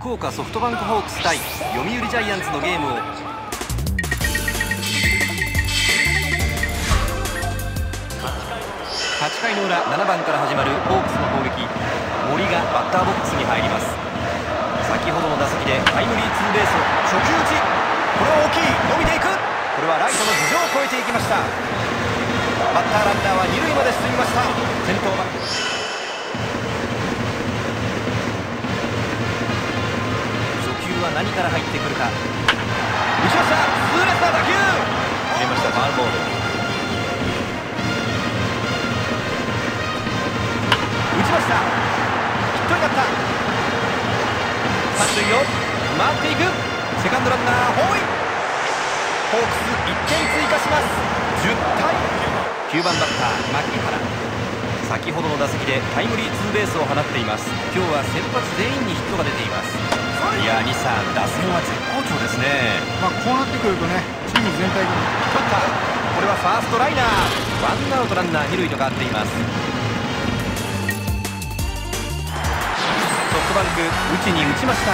福岡ソフトバンクホークス対読売ジャイアンツのゲームを。8回の裏7番から始まるホークスの攻撃。森がバッターボックスに入ります。先ほどの打席でタイムリーツーベース初球打ち。これは大きい。伸びていく。これはライトの頭上を越えていきました。バッターランナーは何から入ってくるか。打ちました痛烈な打球。入れましたファウルボール打ちました。ヒットになった三塁を回っていく。セカンドランナーホーイホークス1点追加します。10対9番バッター牧原。先ほどの打席でタイムリーツーベースを放っています。今日は先発全員にヒットが出ています好調ですね。まあ、こうなってくるとね、チーム全体が。バッターこれはファーストライナー。ワンアウトランナー二塁と変わっています。ソフトバンク打ちに打ちました